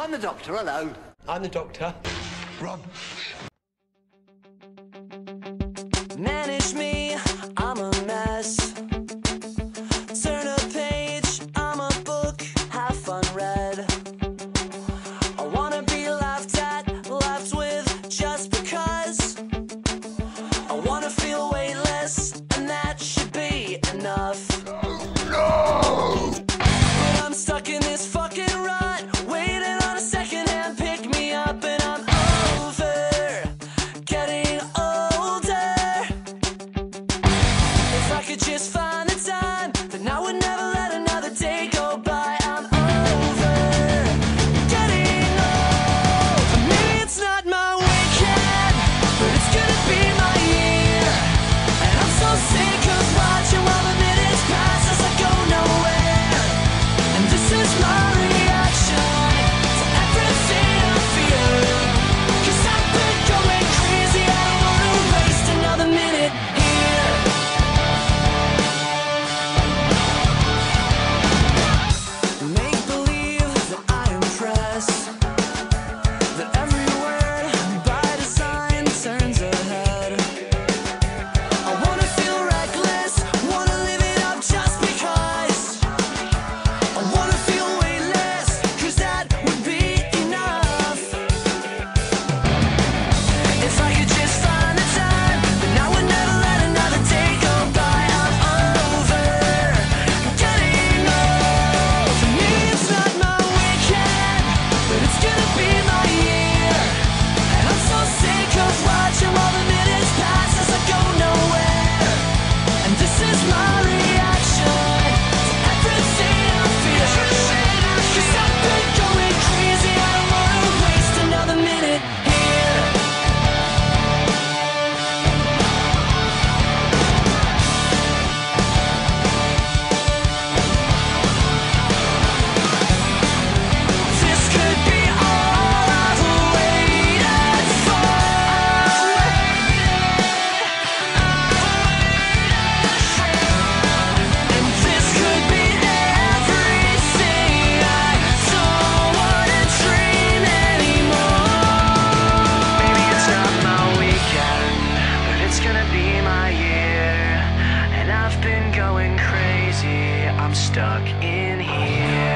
I'm the doctor, hello. I'm the doctor. Run. Manage me. It's stuck in here.